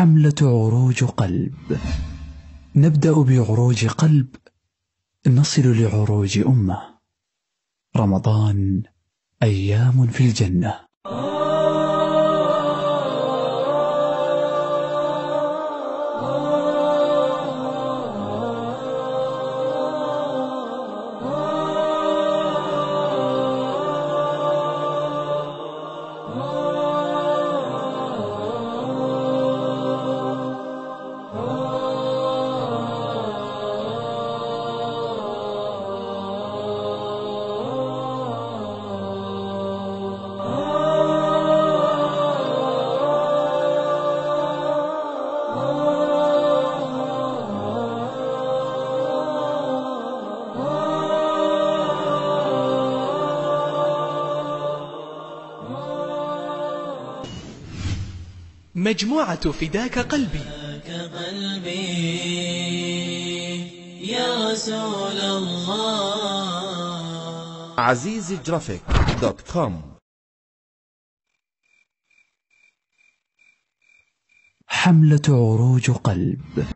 حملة عروج قلب. نبدأ بعروج قلب. نصل لعروج أمة. رمضان أيام في الجنة. مجموعة فداك قلبي. فداك قلبي. يا رسول الله. عزيزي جرافيك دوت كوم. حملة عروج قلب.